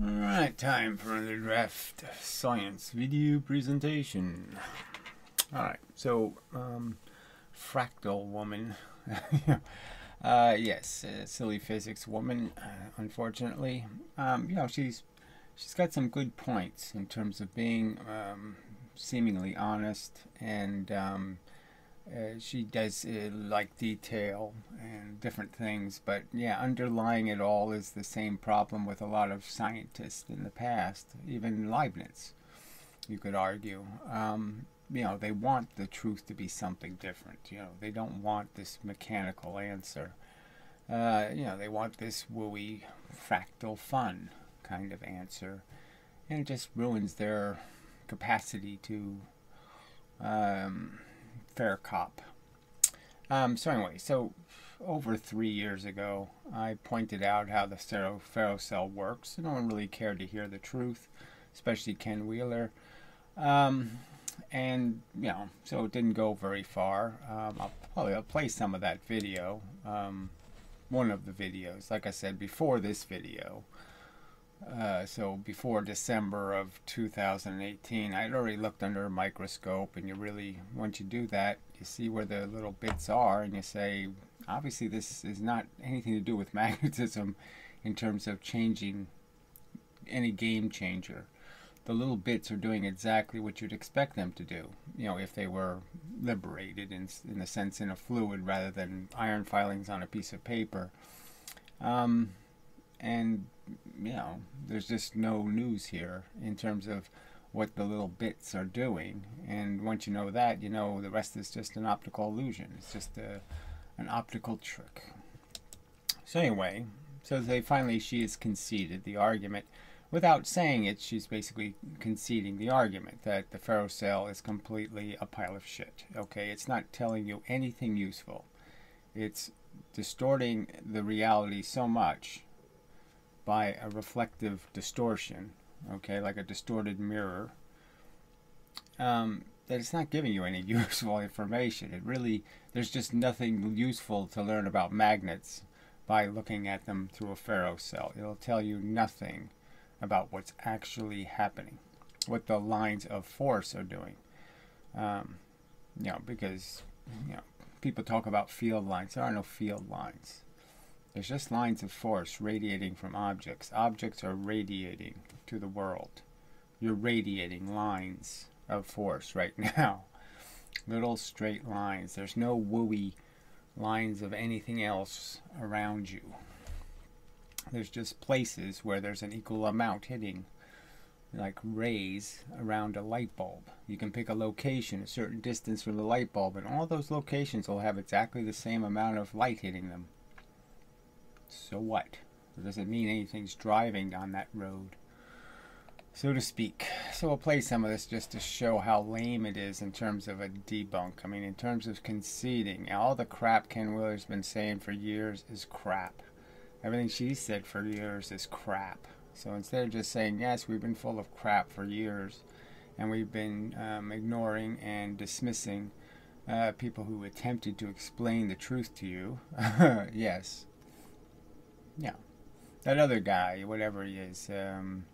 Alright, time for another draft science video presentation. Alright, so, um, fractal woman. uh, yes, silly physics woman, uh, unfortunately. Um, you know, she's she's got some good points in terms of being um, seemingly honest and um, uh, she does uh, like detail and different things, but yeah, underlying it all is the same problem with a lot of scientists in the past, even Leibniz, you could argue. Um, you know, they want the truth to be something different. You know, they don't want this mechanical answer. Uh, you know, they want this wooey fractal fun kind of answer, and it just ruins their capacity to. Um, fair cop. Um, so anyway, so over three years ago, I pointed out how the ferrocell works. And no one really cared to hear the truth, especially Ken Wheeler. Um, and, you know, so it didn't go very far. Um, I'll probably I'll play some of that video, um, one of the videos, like I said, before this video. Uh, so before December of 2018, I'd already looked under a microscope, and you really, once you do that, you see where the little bits are, and you say, obviously this is not anything to do with magnetism in terms of changing any game changer. The little bits are doing exactly what you'd expect them to do, you know, if they were liberated in, in a sense in a fluid rather than iron filings on a piece of paper. Um, and you know, there's just no news here in terms of what the little bits are doing. And once you know that, you know the rest is just an optical illusion. It's just a, an optical trick. So anyway, so they finally she has conceded the argument. Without saying it, she's basically conceding the argument that the ferrocell is completely a pile of shit. Okay, it's not telling you anything useful. It's distorting the reality so much by a reflective distortion, okay, like a distorted mirror, um, that it's not giving you any useful information. It really, there's just nothing useful to learn about magnets by looking at them through a ferrocell. It'll tell you nothing about what's actually happening, what the lines of force are doing. Um, you know, because, you know, people talk about field lines. There are no field lines. There's just lines of force radiating from objects. Objects are radiating to the world. You're radiating lines of force right now. Little straight lines. There's no wooey lines of anything else around you. There's just places where there's an equal amount hitting, like rays around a light bulb. You can pick a location a certain distance from the light bulb, and all those locations will have exactly the same amount of light hitting them. So what? It doesn't mean anything's driving on that road, so to speak. So we'll play some of this just to show how lame it is in terms of a debunk. I mean, in terms of conceding, all the crap Ken Wheeler's been saying for years is crap. Everything she said for years is crap. So instead of just saying, yes, we've been full of crap for years, and we've been um, ignoring and dismissing uh, people who attempted to explain the truth to you, yes, yeah. That other guy, whatever he is, um,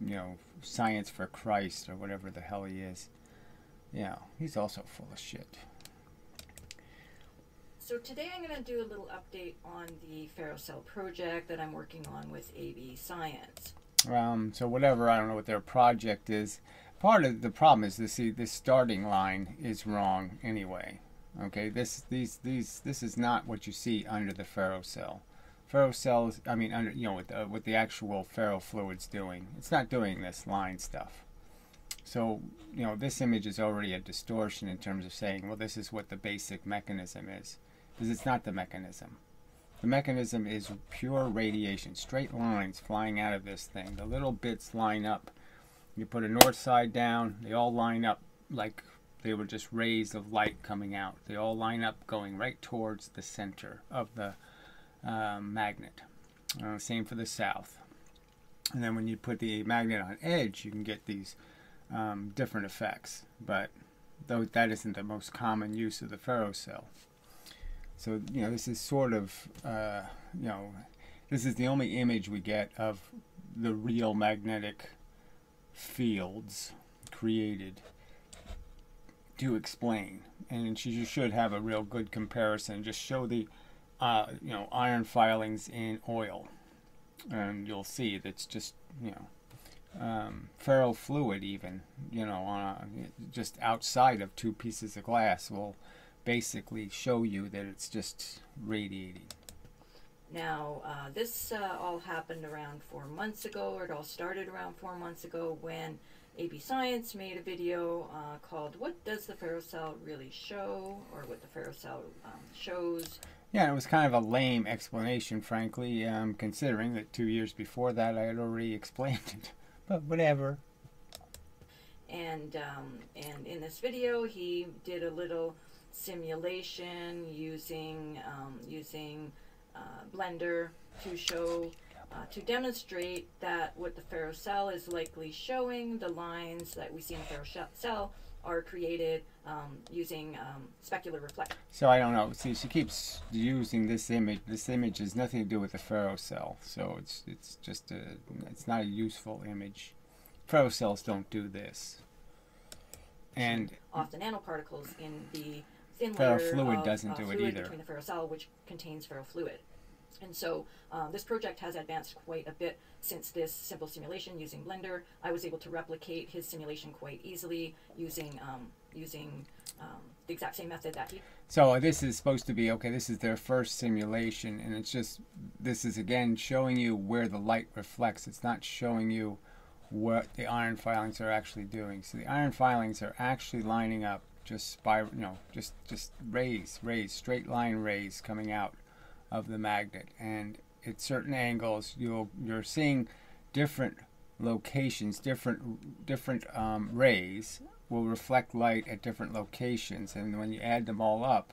you know, Science for Christ or whatever the hell he is, yeah, he's also full of shit. So today I'm going to do a little update on the ferrocell project that I'm working on with AB Science. Um, so whatever, I don't know what their project is. Part of the problem is this: see, this starting line is wrong anyway. Okay, this these these this is not what you see under the ferrocell ferrocells, I mean, under, you know, with the, with the actual doing. It's not doing this line stuff. So, you know, this image is already a distortion in terms of saying, well, this is what the basic mechanism is. Because it's not the mechanism. The mechanism is pure radiation, straight lines flying out of this thing. The little bits line up. You put a north side down, they all line up like they were just rays of light coming out. They all line up going right towards the center of the um, magnet. Uh, same for the south. And then when you put the magnet on edge, you can get these um, different effects. But though that isn't the most common use of the ferrocell. So, you know, this is sort of, uh, you know, this is the only image we get of the real magnetic fields created to explain. And she should have a real good comparison. Just show the, uh, you know, iron filings in oil, and you'll see that's just, you know, um, ferrofluid even, you know, on a, just outside of two pieces of glass will basically show you that it's just radiating. Now, uh, this uh, all happened around four months ago, or it all started around four months ago when AB Science made a video uh, called What Does the Ferrocell Really Show? or What the Ferrocell um, Shows. Yeah, it was kind of a lame explanation, frankly, um, considering that two years before that I had already explained it. But whatever. And, um, and in this video, he did a little simulation using, um, using uh, Blender to show uh, to demonstrate that what the ferrocell is likely showing, the lines that we see in ferrocell are created um, using um, specular reflection. So I don't know. See, she keeps using this image. This image has nothing to do with the ferrocell, so it's it's just a it's not a useful image. Ferrocells don't do this. And off the nanoparticles in the thin layer ferrofluid of, doesn't uh, do it either. between the ferrocell, which contains ferrofluid. And so um, this project has advanced quite a bit since this simple simulation using Blender. I was able to replicate his simulation quite easily using um, using um, the exact same method that he. So this is supposed to be okay. This is their first simulation, and it's just this is again showing you where the light reflects. It's not showing you what the iron filings are actually doing. So the iron filings are actually lining up just spiral, you know, just just rays, rays, straight line rays coming out of the magnet. And at certain angles you'll you're seeing different locations different different um, rays will reflect light at different locations. And when you add them all up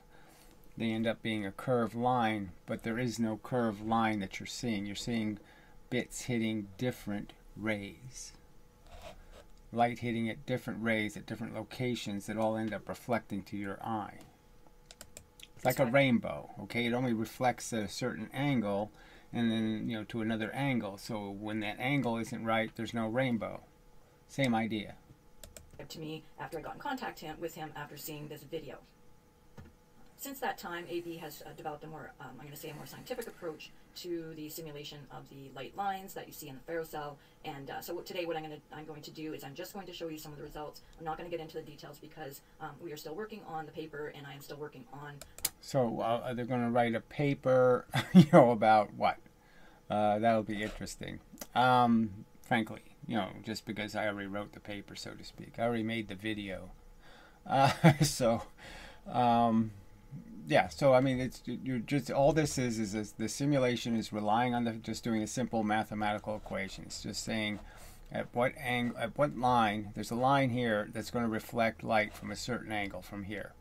they end up being a curved line but there is no curved line that you're seeing. You're seeing bits hitting different rays. Light hitting at different rays at different locations that all end up reflecting to your eye it's like a rainbow, okay? It only reflects a certain angle and then, you know, to another angle. So when that angle isn't right, there's no rainbow. Same idea. To me, after I got in contact him, with him after seeing this video. Since that time, AB has uh, developed a more, um, I'm going to say, a more scientific approach to the simulation of the light lines that you see in the ferrocell. And uh, so today, what I'm going to I'm going to do is I'm just going to show you some of the results. I'm not going to get into the details because um, we are still working on the paper, and I am still working on. So uh, they're going to write a paper, you know, about what? Uh, that'll be interesting. Um, frankly, you know, just because I already wrote the paper, so to speak, I already made the video. Uh, so. Um, yeah, so I mean, it's you're just all this is is, the simulation is relying on the, just doing a simple mathematical equation. It's just saying at what angle, at what line, there's a line here that's going to reflect light from a certain angle from here,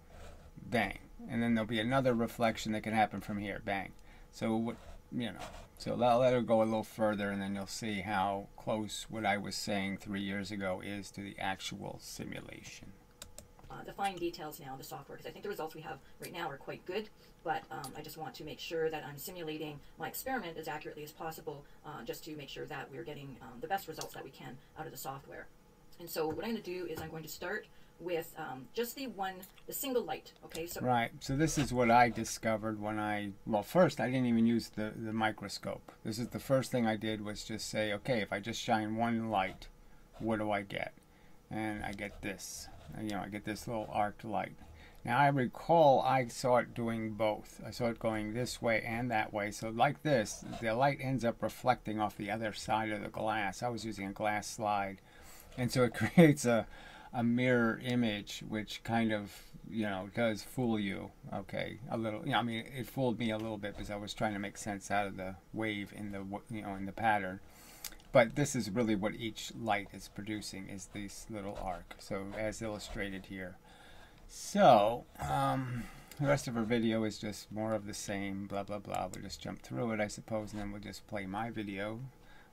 bang, and then there'll be another reflection that can happen from here, bang. So what you know, so I'll let it go a little further, and then you'll see how close what I was saying three years ago is to the actual simulation uh, the fine details now of the software because I think the results we have right now are quite good. But um, I just want to make sure that I'm simulating my experiment as accurately as possible, uh, just to make sure that we're getting um, the best results that we can out of the software. And so what I'm going to do is I'm going to start with um, just the one, the single light. Okay, so right. So this is what I discovered when I well, first I didn't even use the the microscope. This is the first thing I did was just say, okay, if I just shine one light, what do I get? And I get this you know, I get this little arc light. Now I recall I saw it doing both. I saw it going this way and that way. So like this, the light ends up reflecting off the other side of the glass. I was using a glass slide. And so it creates a, a mirror image which kind of, you know, does fool you. Okay, a little. You know, I mean, it fooled me a little bit because I was trying to make sense out of the wave in the, you know, in the pattern but this is really what each light is producing is this little arc so as illustrated here so um, the rest of our video is just more of the same blah blah blah we'll just jump through it I suppose and then we'll just play my video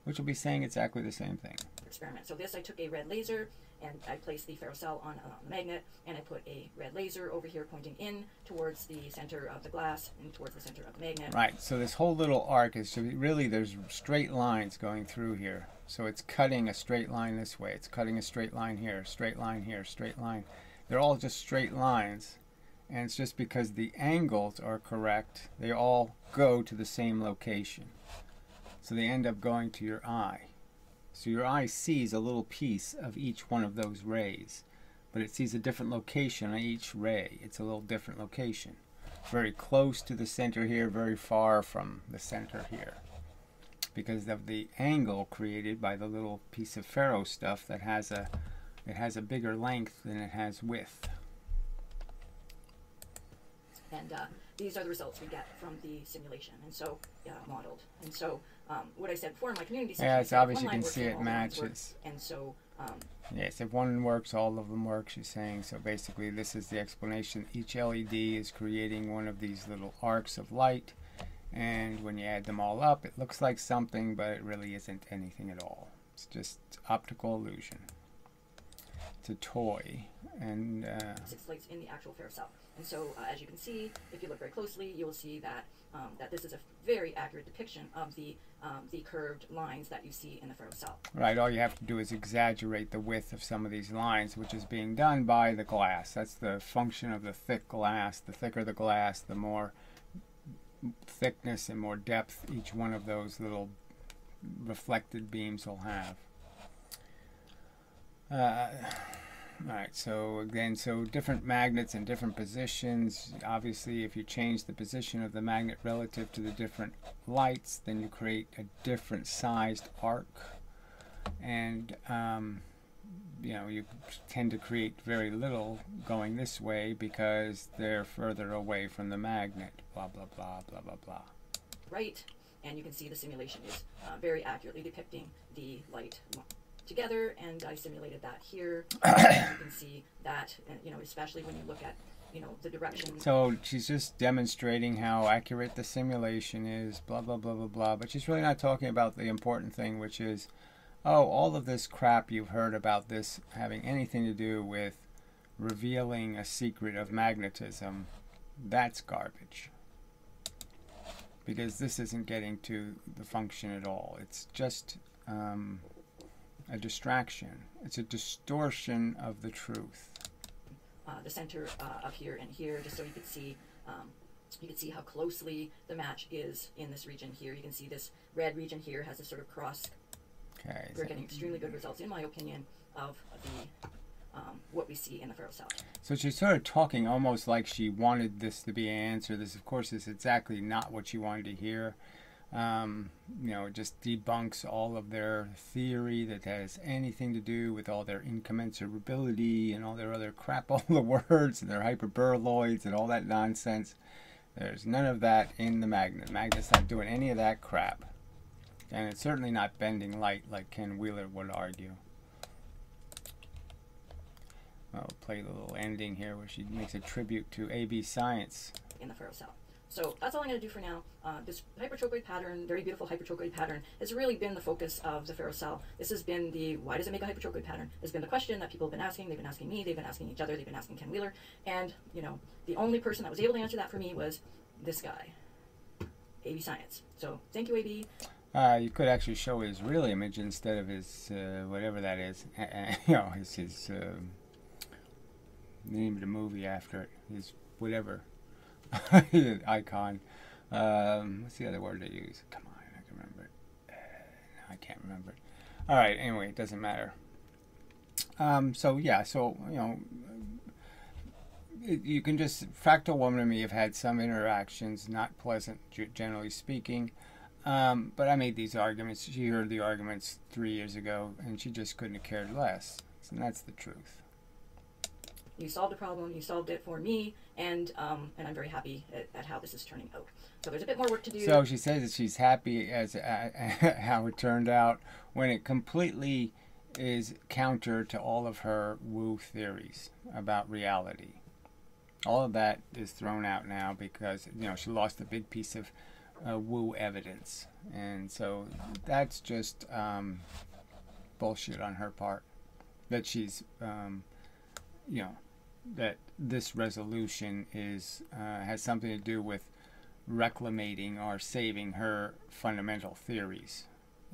which will be saying exactly the same thing experiment. So this, I took a red laser and I placed the ferrocell on uh, a magnet and I put a red laser over here pointing in towards the center of the glass and towards the center of the magnet. Right, so this whole little arc is really, there's straight lines going through here. So it's cutting a straight line this way, it's cutting a straight line here, straight line here, straight line. They're all just straight lines. And it's just because the angles are correct, they all go to the same location. So they end up going to your eye. So your eye sees a little piece of each one of those rays, but it sees a different location on each ray. It's a little different location. Very close to the center here, very far from the center here. Because of the angle created by the little piece of ferro stuff that has a it has a bigger length than it has width. And uh, these are the results we get from the simulation, and so uh, modeled. And so um, what I said before in my community. Yeah, it's obvious you can see it matches. And so. Um, yes, if one works, all of them work. She's saying so. Basically, this is the explanation. Each LED is creating one of these little arcs of light, and when you add them all up, it looks like something, but it really isn't anything at all. It's just optical illusion. A toy, and uh, six lights in the actual ferrocell. And so, uh, as you can see, if you look very closely, you will see that um, that this is a very accurate depiction of the um, the curved lines that you see in the ferrocell. Right. All you have to do is exaggerate the width of some of these lines, which is being done by the glass. That's the function of the thick glass. The thicker the glass, the more thickness and more depth each one of those little reflected beams will have. Uh, Alright, so again, so different magnets in different positions. Obviously, if you change the position of the magnet relative to the different lights, then you create a different sized arc. And, um, you know, you tend to create very little going this way because they're further away from the magnet. Blah, blah, blah, blah, blah, blah. Right. And you can see the simulation is uh, very accurately depicting the light together, and I simulated that here. you can see that, you know, especially when you look at you know the direction. So she's just demonstrating how accurate the simulation is, blah blah blah blah blah. But she's really not talking about the important thing, which is, oh, all of this crap you've heard about this having anything to do with revealing a secret of magnetism, that's garbage. Because this isn't getting to the function at all. It's just um, a distraction. It's a distortion of the truth. Uh, the center uh, of here and here, just so you can see, um, you can see how closely the match is in this region here. You can see this red region here has a sort of cross. Okay. We're getting extremely good results, in my opinion, of the um, what we see in the ferrocell. So she's sort of talking almost like she wanted this to be an answer. This, of course, is exactly not what she wanted to hear. Um, you know, just debunks all of their theory that has anything to do with all their incommensurability and all their other crap, all the words and their hyperboloids and all that nonsense. There's none of that in the magnet. The magnet's not doing any of that crap. And it's certainly not bending light like Ken Wheeler would argue. I'll play the little ending here where she makes a tribute to AB Science. In the ferrocell. So that's all I'm going to do for now. Uh, this hypertrochoid pattern, very beautiful hypertrochoid pattern, has really been the focus of the ferrocell. This has been the why does it make a hypertrochoid pattern? Has been the question that people have been asking. They've been asking me. They've been asking each other. They've been asking Ken Wheeler. And you know, the only person that was able to answer that for me was this guy, AB Science. So thank you, AB. Uh, you could actually show his real image instead of his uh, whatever that is. you know, his his uh, name of the movie after it. His whatever. icon. Um, what's the other word they use? Come on, I can remember. Uh, I can't remember. All right. Anyway, it doesn't matter. Um, so yeah, so you know, you can just fractal woman and me have had some interactions, not pleasant, generally speaking. Um, but I made these arguments. She heard the arguments three years ago, and she just couldn't have cared less. And that's the truth you solved a problem, you solved it for me, and um, and I'm very happy at, at, how this is turning out. So there's a bit more work to do. So she says that she's happy as uh, how it turned out when it completely is counter to all of her woo theories about reality. All of that is thrown out now because you know she lost a big piece of uh, woo evidence, and so that's just um, bullshit on her part. That she's, um, you know, that this resolution is uh, has something to do with reclamating or saving her fundamental theories.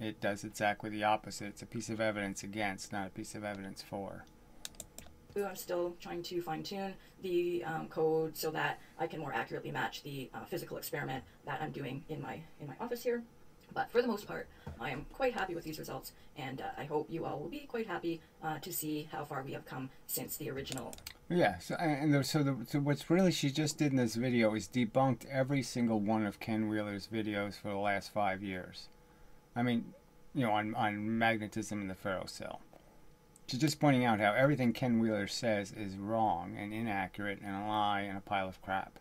It does exactly the opposite. It's a piece of evidence against, not a piece of evidence for. I'm still trying to fine tune the um, code so that I can more accurately match the uh, physical experiment that I'm doing in my in my office here. But for the most part, I am quite happy with these results, and uh, I hope you all will be quite happy uh, to see how far we have come since the original. Yeah. So and so, the, so what's really she just did in this video is debunked every single one of Ken Wheeler's videos for the last five years. I mean, you know, on on magnetism in the ferrocell. She's just pointing out how everything Ken Wheeler says is wrong and inaccurate and a lie and a pile of crap.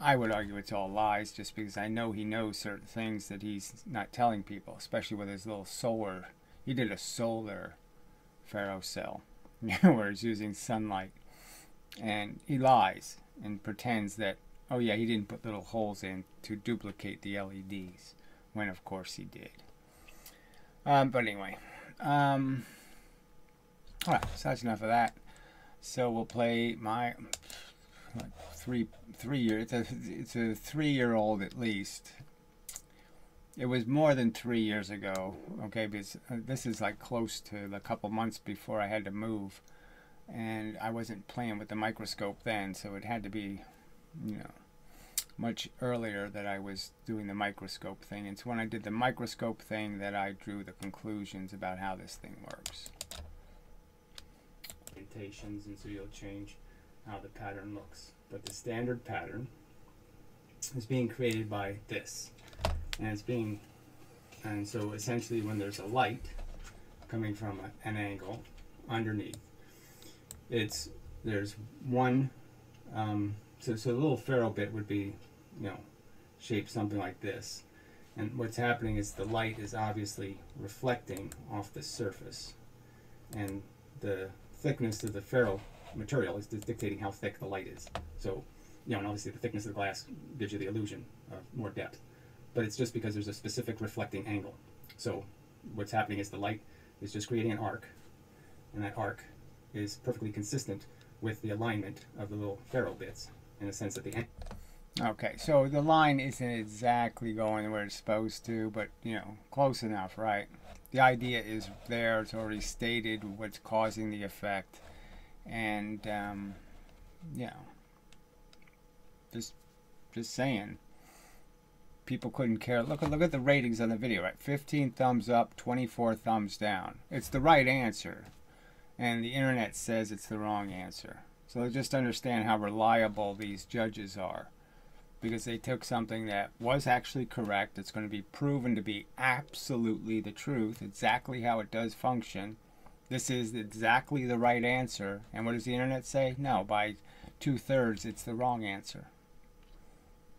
I would argue it's all lies just because I know he knows certain things that he's not telling people, especially with his little solar. He did a solar ferrocell where he's using sunlight. And he lies and pretends that, oh yeah, he didn't put little holes in to duplicate the LEDs, when of course he did. Um, but anyway, um, all right, so that's enough of that. So we'll play my like three three year. It's a it's a three year old at least. It was more than three years ago. Okay, because uh, this is like close to the couple months before I had to move, and I wasn't playing with the microscope then, so it had to be, you know, much earlier that I was doing the microscope thing. It's when I did the microscope thing that I drew the conclusions about how this thing works orientations and so you'll change how the pattern looks. But the standard pattern is being created by this. And it's being, and so essentially when there's a light coming from an angle underneath, it's, there's one, um, so, so the little ferro bit would be, you know, shaped something like this. And what's happening is the light is obviously reflecting off the surface. And the thickness of the ferro material is dictating how thick the light is. So, you know, and obviously the thickness of the glass gives you the illusion of more depth. But it's just because there's a specific reflecting angle. So what's happening is the light is just creating an arc, and that arc is perfectly consistent with the alignment of the little ferro bits in the sense that the end. Okay, so the line isn't exactly going where it's supposed to, but you know, close enough, right? the idea is there. It's already stated what's causing the effect, and um, you know, just just saying. People couldn't care. Look at look at the ratings on the video, right? 15 thumbs up, 24 thumbs down. It's the right answer, and the internet says it's the wrong answer. So just understand how reliable these judges are because they took something that was actually correct. It's going to be proven to be absolutely the truth, exactly how it does function. This is exactly the right answer. And what does the internet say? No, by two thirds, it's the wrong answer.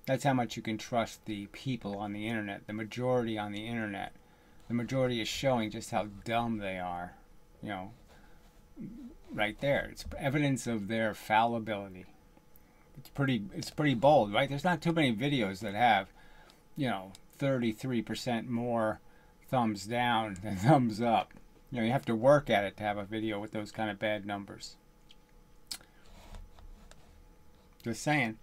That's how much you can trust the people on the internet, the majority on the internet. The majority is showing just how dumb they are. You know, right there. It's evidence of their fallibility it's pretty it's pretty bold, right? There's not too many videos that have, you know, 33% more thumbs down than thumbs up. You know, you have to work at it to have a video with those kind of bad numbers. Just saying.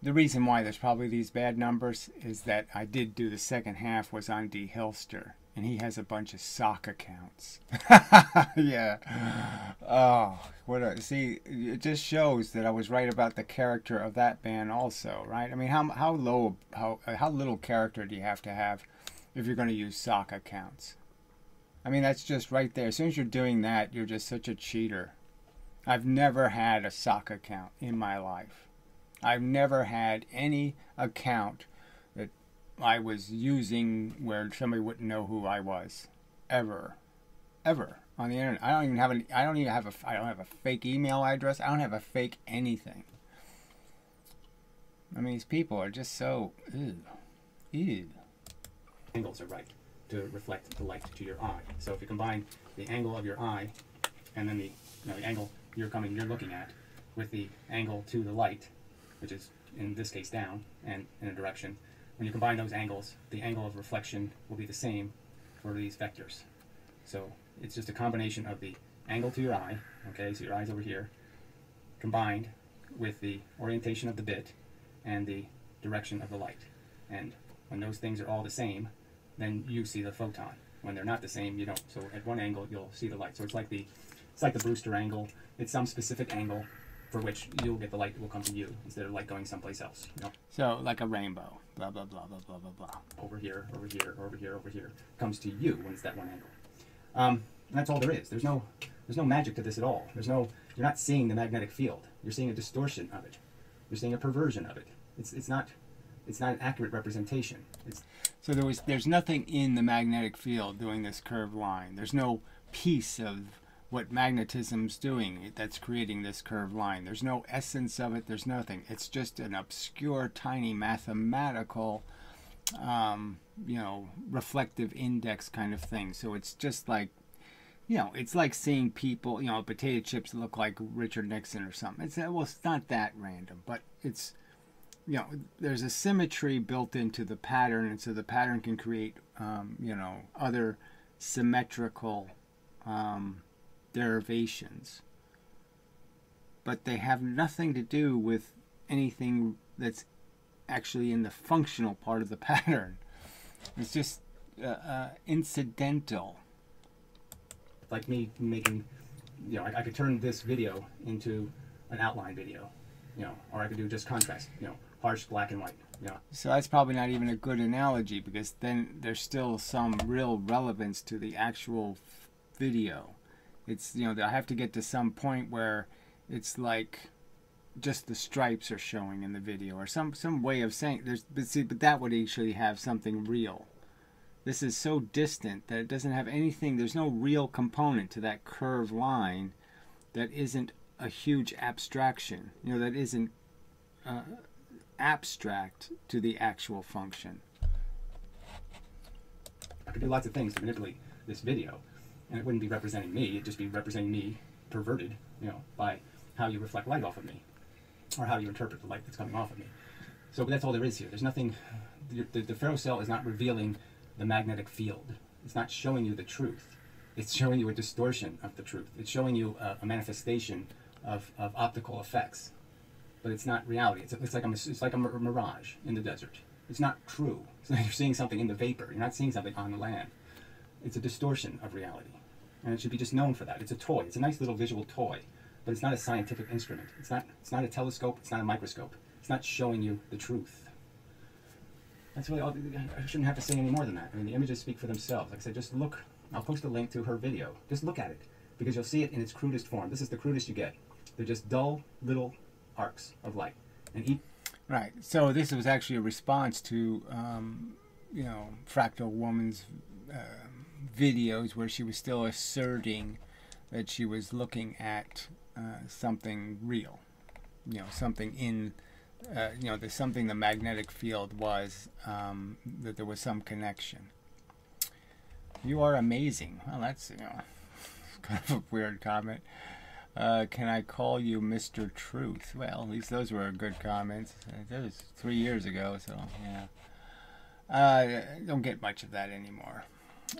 The reason why there's probably these bad numbers is that I did do the second half was on de Hilster and he has a bunch of sock accounts. yeah. Oh, what a, see, it just shows that I was right about the character of that band also, right? I mean, how how low how how little character do you have to have if you're going to use sock accounts? I mean, that's just right there. As soon as you're doing that, you're just such a cheater. I've never had a sock account in my life. I've never had any account I was using where somebody wouldn't know who I was, ever, ever on the internet. I don't even have an. I don't even have a. I don't have a fake email address. I don't have a fake anything. I mean, these people are just so. Ew. Ew. Angles are right to reflect the light to your eye. So if you combine the angle of your eye and then the, you know, the angle you're coming, you're looking at, with the angle to the light, which is in this case down and in a direction, when you combine those angles, the angle of reflection will be the same for these vectors. So it's just a combination of the angle to your eye, okay, so your eye's over here, combined with the orientation of the bit and the direction of the light. And when those things are all the same, then you see the photon. When they're not the same, you don't. So at one angle, you'll see the light. So it's like the it's like the Brewster angle. It's some specific angle for which you'll get the light that will come to you instead of light going someplace else. You know, So like a rainbow. Blah blah blah blah blah blah blah. over here, over here, over here, over here, comes to you when it's that one angle. Um, that's all there is. There's no there's no magic to this at all. There's no you're not seeing the magnetic field. You're seeing a distortion of it. You're seeing a perversion of it. It's it's not it's not an accurate representation. It's So there was there's nothing in the magnetic field doing this curved line. There's no piece of what magnetism's doing that's creating this curved line. There's no essence of it. There's nothing. It's just an obscure, tiny mathematical, um, you know, reflective index kind of thing. So it's just like, you know, it's like seeing people, you know, potato chips look like Richard Nixon or something. It's well, it's not that random, but it's you know, there's a symmetry built into the pattern, and so the pattern can create, um, you know, other symmetrical um, derivations. But they have nothing to do with anything that's actually in the functional part of the pattern. It's just uh, uh, incidental. like me making, you know, I, I could turn this video into an outline video, you know, or I could do just contrast, you know, harsh black and white, you know. So that's probably not even a good analogy because then there's still some real relevance to the actual video. It's you know I have to get to some point where it's like just the stripes are showing in the video or some some way of saying there's but see but that would actually have something real. This is so distant that it doesn't have anything. There's no real component to that curved line that isn't a huge abstraction. You know that isn't. Uh, abstract to the actual function. I could do lots of things to manipulate this video, and it wouldn't be representing me. It'd just be representing me perverted, you know, by how you reflect light off of me, or how you interpret the light that's coming off of me. So that's all there is here. There's nothing. The, the, the ferrocell is not revealing the magnetic field. It's not showing you the truth. It's showing you a distortion of the truth. It's showing you a, a manifestation of, of optical effects but it's not reality. It's, it's like a, it's like a mirage in the desert. It's not true. It's like you're seeing something in the vapor. You're not seeing something on the land. It's a distortion of reality, and it should be just known for that. It's a toy. It's a nice little visual toy, but it's not a scientific instrument. It's not. It's not a telescope. It's not a microscope. It's not showing you the truth. That's really all. I shouldn't have to say any more than that. I mean, the images speak for themselves. Like I said, just look. I'll post a link to her video. Just look at it because you'll see it in its crudest form. This is the crudest you get. They're just dull little arcs of light. And each Right. So this was actually a response to, um, you know, Fractal Woman's uh, videos where she was still asserting that she was looking at uh, something real, you know, something in, uh, you know, there's something the magnetic field was, um, that there was some connection. You are amazing. Well, that's, you know, kind of a weird comment. Uh, can I call you Mr. Truth? Well, at least those were good comments. Uh, That was three years ago, so yeah. Uh, don't get much of that anymore.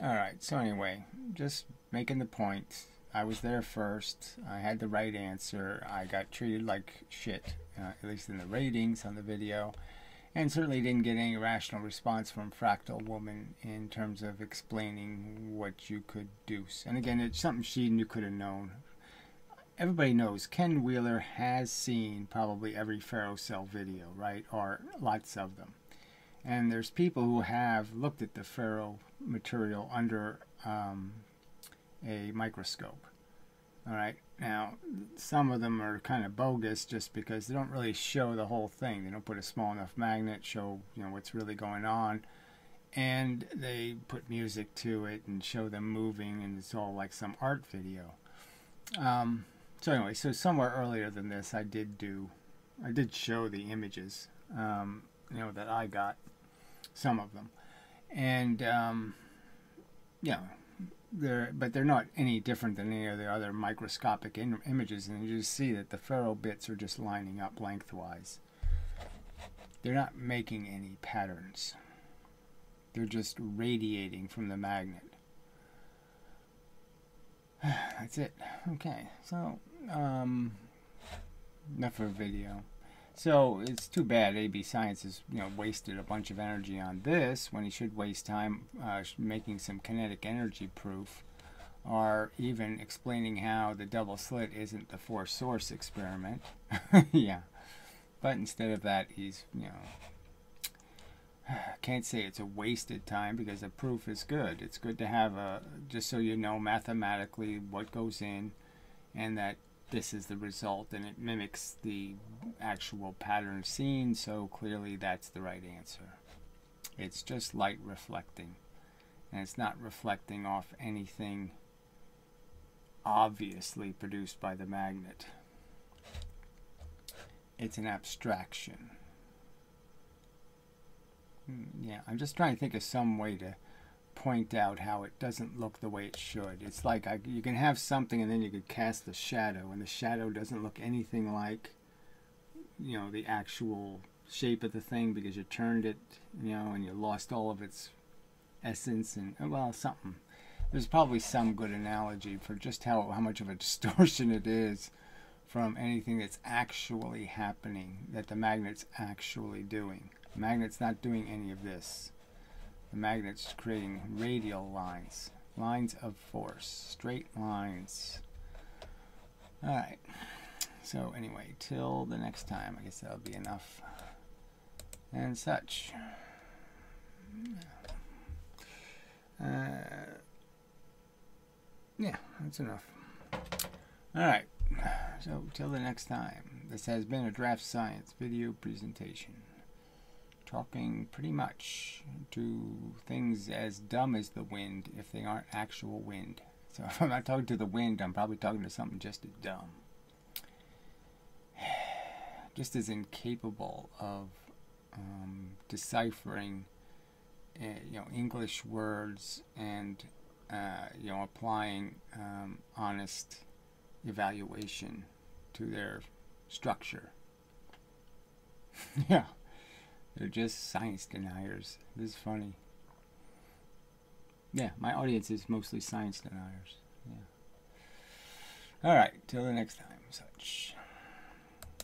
All right. So anyway, just making the point. I was there first. I had the right answer. I got treated like shit, uh, at least in the ratings on the video, and certainly didn't get any rational response from Fractal Woman in terms of explaining what you could do. And again, it's something she knew could have known everybody knows Ken Wheeler has seen probably every ferrocell video, right? Or lots of them. And there's people who have looked at the ferro material under um, a microscope. All right. Now, some of them are kind of bogus just because they don't really show the whole thing. They don't put a small enough magnet, show you know what's really going on, and they put music to it and show them moving, and it's all like some art video. Um, so anyway, so somewhere earlier than this, I did do, I did show the images, um, you know, that I got, some of them, and um, yeah, they're but they're not any different than any of the other microscopic in- images, and you just see that the ferro bits are just lining up lengthwise. They're not making any patterns. They're just radiating from the magnet. that's it. Okay, so um, enough of video. So it's too bad AB Science has you know wasted a bunch of energy on this when he should waste time uh, making some kinetic energy proof, or even explaining how the double slit isn't the force source experiment. yeah, but instead of that, he's you know can't say it's a wasted time because the proof is good. It's good to have a just so you know mathematically what goes in and that this is the result and it mimics the actual pattern seen so clearly that's the right answer. It's just light reflecting and it's not reflecting off anything obviously produced by the magnet. It's an abstraction. Hmm, yeah, I'm just trying to think of some way to point out how it doesn't look the way it should. It's like I, you can have something and then you could cast the shadow, and the shadow doesn't look anything like, you know, the actual shape of the thing because you turned it, you know, and you lost all of its essence and oh, well, something. There's probably some good analogy for just how how much of a distortion it is from anything that's actually happening that the magnet's actually doing. The magnet's not doing any of this. The magnet's creating radial lines, lines of force, straight lines. Alright, so anyway, till the next time, I guess that'll be enough. And such. Uh, yeah, that's enough. Alright, so till the next time, this has been a Draft Science video presentation talking pretty much to things as dumb as the wind if they aren't actual wind. So if I'm not talking to the wind, I'm probably talking to something just as dumb. Just as incapable of um, deciphering, uh, you know, English words and uh, you know applying um, honest evaluation to their structure. yeah. They're just science deniers. This is funny. Yeah, my audience is mostly science deniers. Yeah. All right, till the next time, such.